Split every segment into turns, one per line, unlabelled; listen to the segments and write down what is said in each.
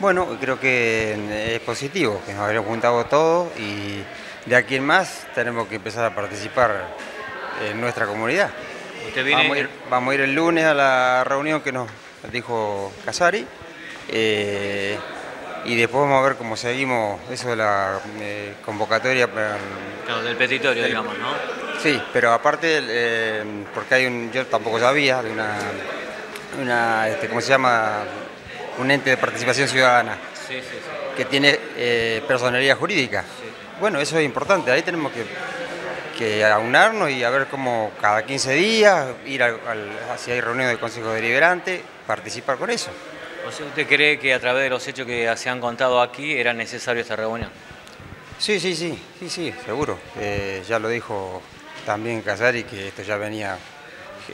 Bueno, creo que es positivo que nos hayamos juntado todos y de aquí en más tenemos que empezar a participar en nuestra comunidad. vamos, a ir, el lunes a la reunión que nos dijo Casari eh, y después vamos a ver cómo seguimos eso de la eh, convocatoria.
del petitorio, digamos, ¿no?
Sí, pero aparte, eh, porque hay un, yo tampoco sabía, de una, una este, ¿cómo se llama? Un ente de participación ciudadana que tiene eh, personalidad jurídica. Bueno, eso es importante, ahí tenemos que, que aunarnos y a ver cómo cada 15 días ir al, si hay reunión del Consejo Deliberante, participar con eso.
O sea, ¿usted cree que a través de los hechos que se han contado aquí era necesario esta reunión?
Sí, sí, sí, sí, sí, seguro. Eh, ya lo dijo también Casari que esto ya venía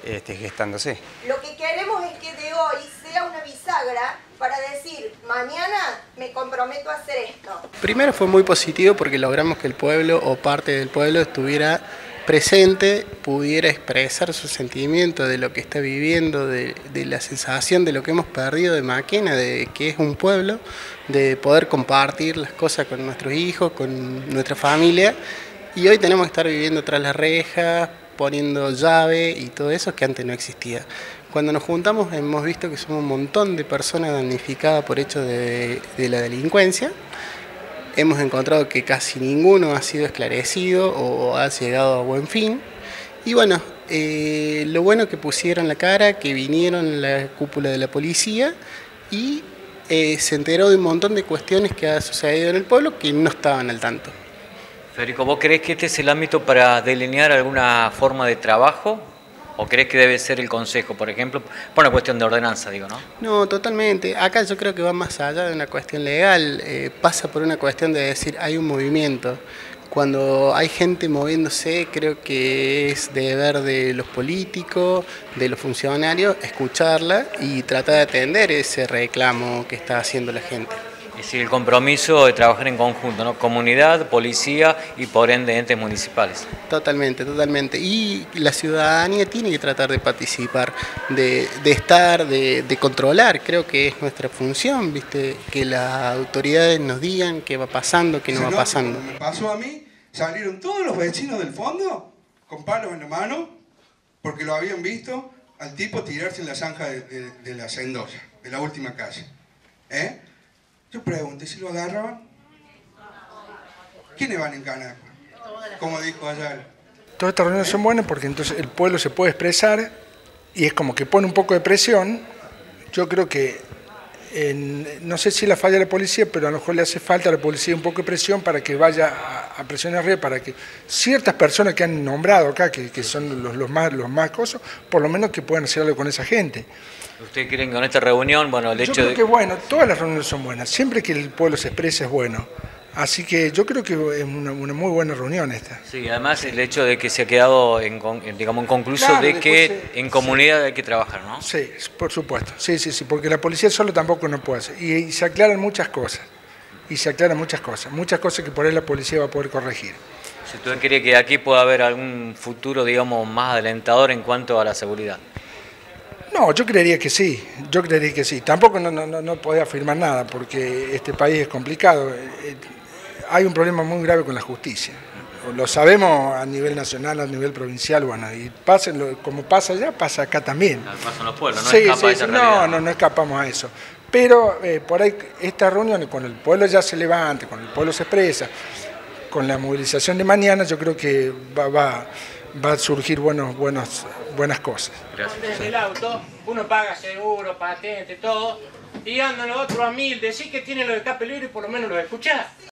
este, gestándose.
Lo que queremos es que de hoy sea una bisagra para decir, mañana me comprometo a hacer esto.
Primero fue muy positivo porque logramos que el pueblo o parte del pueblo estuviera presente, pudiera expresar su sentimiento de lo que está viviendo, de, la sensación de lo que hemos perdido de Maquena, de que es un pueblo, de poder compartir las cosas con nuestros hijos, con nuestra familia. Y hoy tenemos que estar viviendo tras las rejas, poniendo llave y todo eso que antes no existía. Cuando nos juntamos hemos visto que somos un montón de personas damnificadas por hecho de, la delincuencia. Hemos encontrado que casi ninguno ha sido esclarecido o ha llegado a buen fin. Y bueno, eh, lo bueno que pusieron la cara, que vinieron la cúpula de la policía y eh, se enteró de un montón de cuestiones que ha sucedido en el pueblo que no estaban al tanto.
Federico, ¿vos crees que este es el ámbito para delinear alguna forma de trabajo? ¿O crees que debe ser el Consejo, por ejemplo, por una cuestión de ordenanza, digo, no?
No, totalmente. Acá yo creo que va más allá de una cuestión legal, eh, pasa por una cuestión de decir, hay un movimiento. Cuando hay gente moviéndose, creo que es deber de los políticos, de los funcionarios, escucharla y tratar de atender ese reclamo que está haciendo la gente.
Es decir, el compromiso de trabajar en conjunto, ¿no? Comunidad, policía y por ende entes municipales.
Totalmente, totalmente. Y la ciudadanía tiene que tratar de participar, de, estar, de, controlar. Creo que es nuestra función, ¿viste? Que las autoridades nos digan qué va pasando, qué no, va pasando.
Me pasó a mí, salieron todos los vecinos del fondo con palos en la mano porque lo habían visto al tipo tirarse en la zanja de, de la Sendosa, de la última calle. ¿Eh? Yo pregunté si lo agarraban. ¿Quiénes van en Canadá? Como dijo allá.
Todas estas reuniones son buenas porque entonces el pueblo se puede expresar y es como que pone un poco de presión. Yo creo que, no sé si la falla de la policía, pero a lo mejor le hace falta a la policía un poco de presión para que vaya a, presionar arriba, para que ciertas personas que han nombrado acá, que, son los, más, los más cosos, por lo menos que puedan hacer algo con esa gente.
¿Usted creen que con esta reunión, bueno, el hecho
yo creo que bueno, todas las reuniones son buenas, siempre que el pueblo se exprese es bueno. Así que yo creo que es una, muy buena reunión esta.
Sí, además el hecho de que se ha quedado en, digamos, en concluso de que en comunidad hay que trabajar, ¿no?
Sí, por supuesto. Sí, sí, sí, porque la policía solo tampoco no puede hacer. Y, se aclaran muchas cosas. Y se aclaran muchas cosas. Muchas cosas que por ahí la policía va a poder corregir.
Si usted cree que aquí pueda haber algún futuro, digamos, más adelantador en cuanto a la seguridad.
No, yo creería que sí, yo creería que sí. Tampoco no, no, no podía afirmar nada porque este país es complicado. Hay un problema muy grave con la justicia. Lo sabemos a nivel nacional, a nivel provincial, bueno, y pasa, como pasa allá, pasa acá también.
Pasan los pueblos, no sí, sí,
no, no, no escapamos a eso. Pero eh, por ahí estas reuniones, con el pueblo ya se levante, con el pueblo se expresa, con la movilización de mañana, yo creo que va, va, va a surgir buenos, buenos buenas cosas.
Gracias. el auto, uno paga seguro, patente, todo, y andan los otros a mil, decís que tienen los escape libre y por lo menos los escuchás.